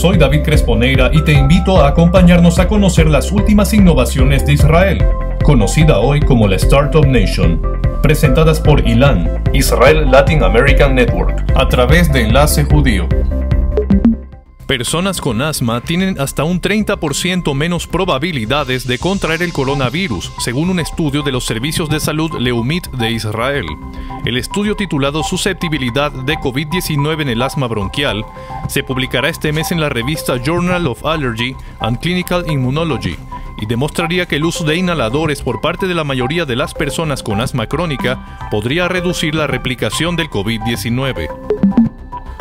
Soy David Cresponeira y te invito a acompañarnos a conocer las últimas innovaciones de Israel, conocida hoy como la Startup Nation, presentadas por ILAN, Israel Latin American Network, a través de Enlace Judío. Personas con asma tienen hasta un 30% menos probabilidades de contraer el coronavirus, según un estudio de los servicios de salud Leumit de Israel. El estudio titulado Susceptibilidad de COVID-19 en el asma bronquial se publicará este mes en la revista Journal of Allergy and Clinical Immunology y demostraría que el uso de inhaladores por parte de la mayoría de las personas con asma crónica podría reducir la replicación del COVID-19.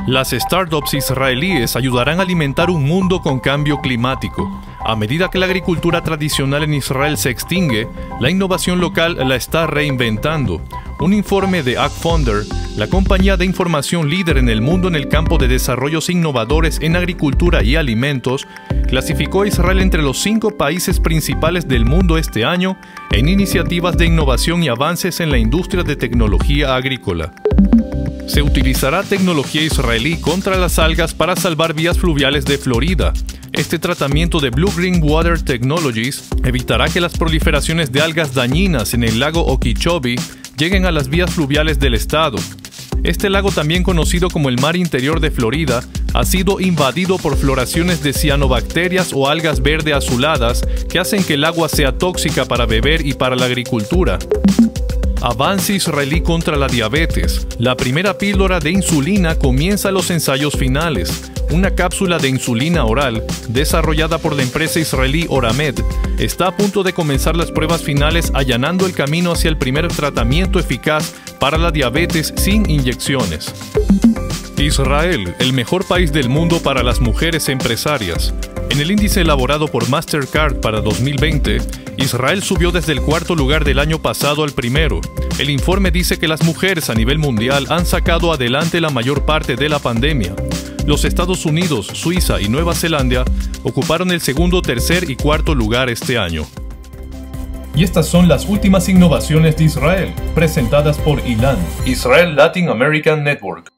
Las startups israelíes ayudarán a alimentar un mundo con cambio climático. A medida que la agricultura tradicional en Israel se extingue, la innovación local la está reinventando. Un informe de AgFounder, la compañía de información líder en el mundo en el campo de desarrollos innovadores en agricultura y alimentos, clasificó a Israel entre los cinco países principales del mundo este año en iniciativas de innovación y avances en la industria de tecnología agrícola se utilizará tecnología israelí contra las algas para salvar vías fluviales de Florida. Este tratamiento de Blue Green Water Technologies evitará que las proliferaciones de algas dañinas en el lago Okeechobee lleguen a las vías fluviales del estado. Este lago, también conocido como el mar interior de Florida, ha sido invadido por floraciones de cianobacterias o algas verde azuladas que hacen que el agua sea tóxica para beber y para la agricultura. Avance israelí contra la diabetes. La primera píldora de insulina comienza los ensayos finales. Una cápsula de insulina oral, desarrollada por la empresa israelí Oramed, está a punto de comenzar las pruebas finales allanando el camino hacia el primer tratamiento eficaz para la diabetes sin inyecciones. Israel, el mejor país del mundo para las mujeres empresarias. En el índice elaborado por Mastercard para 2020, Israel subió desde el cuarto lugar del año pasado al primero. El informe dice que las mujeres a nivel mundial han sacado adelante la mayor parte de la pandemia. Los Estados Unidos, Suiza y Nueva Zelanda ocuparon el segundo, tercer y cuarto lugar este año. Y estas son las últimas innovaciones de Israel, presentadas por ILAN, Israel Latin American Network.